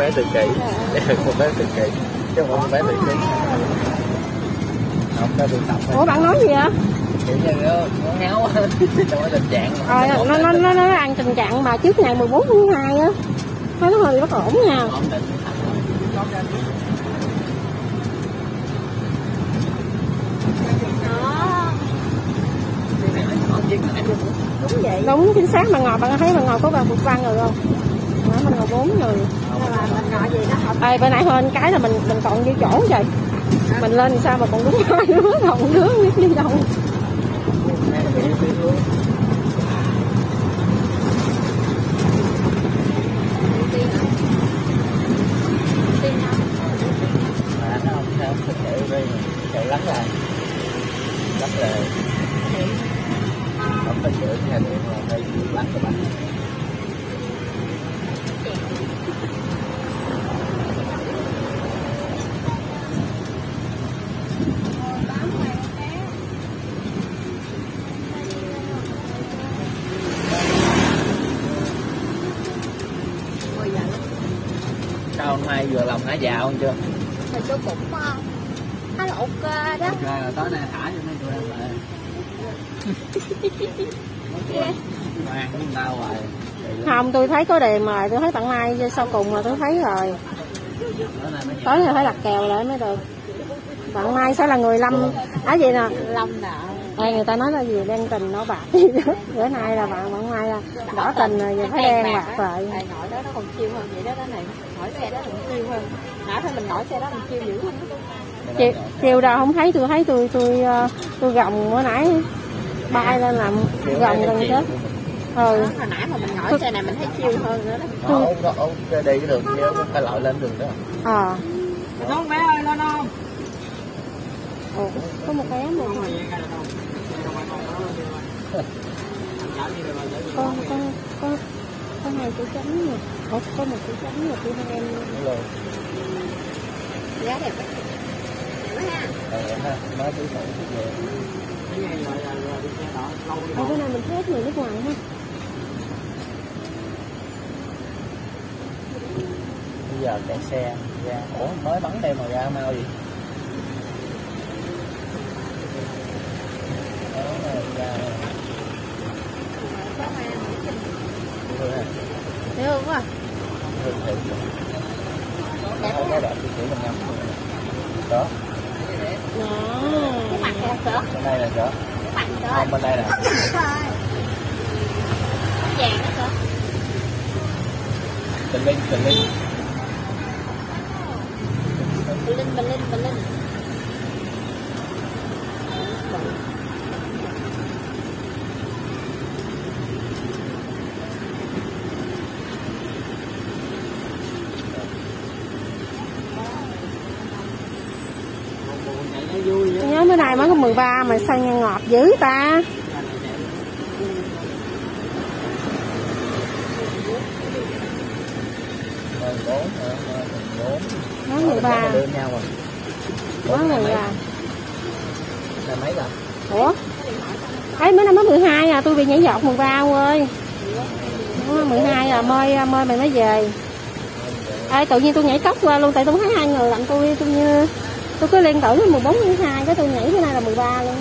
bé tự kỷ. Một bé tự kỷ. Chứ không phải bé tự kỷ. Không có được tập ủa bạn nói gì vậy? Kiểu như nó ngáo trong cái tình trạng rồi nó nó nó nó ăn tình trạng mà trước ngày 14 tháng 2 á nó hơi bất ổn nha. Đúng vậy. Đúng chính xác bạn ngồi bạn thấy bạn ngồi có bạn vượt văn rồi không ngồi bốn người Ê, bên nãy hơn cái là mình mình còn dư chỗ rồi mình lên sao mà còn đúng hai đứa còn đứa biết đi đâu? Mà chạy lắng lại lắng lại không có chữa theo điện là đây lắng cho bạn hôm nay vừa lòng hả già không chưa? Thì tôi cũng ờ, khá là ok đó. Ok rồi tối nay thả cho mấy tụi em lại. Mà ăn với tao hoài. Không tôi thấy có đề mà tôi thấy bạn mai sau cùng là tôi thấy rồi. Tối nay phải đặt kèo lại mới được. Bạn mai sẽ là người lâm. Á gì nè. Lâm nợ Ê, người ta nói là gì đen tình nó bạc bữa nay là bạn bạn mai là đỏ tình rồi giờ phải đen bạc lại thầy nội đó nó còn chiêu hơn vậy đó đó này nổi xe đó còn chiêu hơn nãy thôi mình nổi xe đó mình chiêu dữ hơn chiều, chiều đâu không thấy tôi thấy tôi tôi tôi gồng bữa nãy bay lên làm gồng gần chết ừ hồi nãy mà mình hỏi xe này mình thấy chiêu hơn nữa đó Nó ống, nó ống đi cái đường kia không phải lội lên đường đó ờ Con bé ơi lên không? Ồ, có một bé mà con con con có hai chữ chấm nè Ủa, có một chữ chấm nè tôi hai em rồi. Giá đẹp quá. Ờ, ha, nói thứ sự về. Ở bữa nay mình thấy ít người nước ngoài ha. Bây giờ kẹt xe. Ra ủa mới bắn đây mà ra mau gì Đó, ra Thương ha, Dễ thương quá. thương thiệt. Thấy cái đẹp thì chỉ mình ngắm đó Cái mặt đẹp cỡ. bên đây là cỡ. không bên đây là Vàng đó cỡ. tình linh tình linh Bình linh, bình linh, bình linh. nhớ bữa nay mới có 13 mà sao nghe ngọt dữ ta? Mới 13 đưa nhau rồi. Mới Bốn, 13 là mấy lần ủa? Ấy bữa nay mới 12 à tôi bị nhảy giọt 13 ông ơi. Đó, 12 à mời mời mày mới về. Ê, tự nhiên tôi nhảy cốc qua luôn tại tôi thấy hai người làm tôi tôi như tôi cứ liên tưởng là 14 tháng 2 cái tôi nhảy bữa nay là 13 luôn.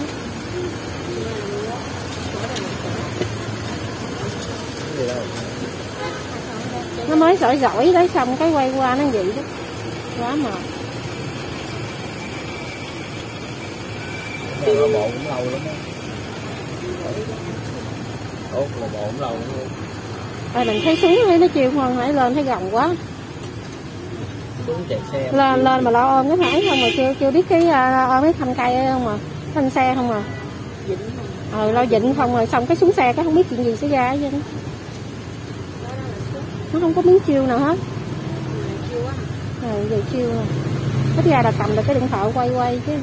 Nó mới giỏi giỏi đấy xong cái quay qua nó vậy đó. Quá mệt. Là bộ cũng lâu lắm á. Ủa là bộ cũng lâu lắm. Luôn Ê, mình thấy xuống nó chiều hơn hãy lên thấy gần quá lên lên mà lo ôm cái thải không mà chưa chưa biết cái à, ôm cái thanh cây không mà. Thanh xe không à ờ lo dịnh không rồi xong cái xuống xe cái không biết chuyện gì xảy ra đó nó không có miếng chiêu nào hết. Rồi giờ chiêu rồi ít ra là cầm được cái điện thoại quay quay chứ.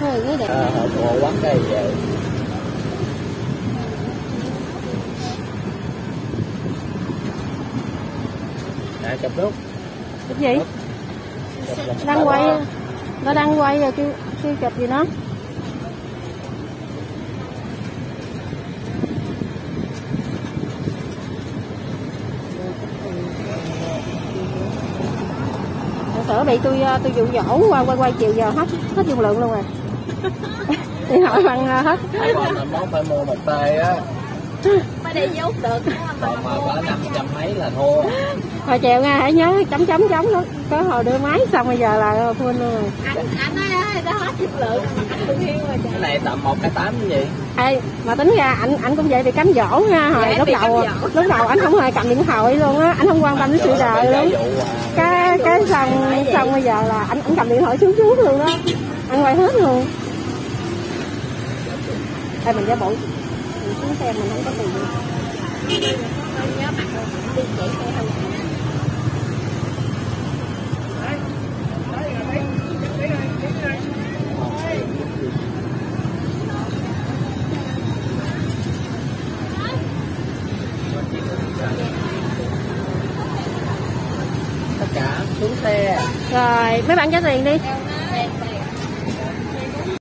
Thôi cái đẹp à, quán đây về à, chụp nước chụp gì? Chụp, đang quay đó. nó đang quay rồi kêu kêu chụp gì nó sợ bị tôi à, tôi dụ dỗ qua quay quay chiều giờ hết hết dung lượng luôn rồi. Đi hỏi à, bằng hết. Mua một tay á mới đi dốt được còn mà cỡ năm trăm mấy là thua. Hồi chiều nghe hãy nhớ chấm chấm chấm đó có hồi đưa máy xong bây giờ là full luôn. Rồi anh anh nói đã hết chất lượng. Anh rồi cái này tầm một cái tám gì? Ê, mà tính ra anh anh cũng vậy bị cám dỗ nha hồi lúc đầu lúc đầu anh không hề cầm điện thoại luôn á anh không quan tâm đến sự đời luôn. cái cái xong xong bây giờ là anh anh cầm điện thoại xuống xuống luôn đó anh quay hết luôn. Ê, mình giả bộ xuống xe mình không có tiền. Nhớ mặt đi chạy xe không tất cả xuống xe. Rồi mấy bạn trả tiền đi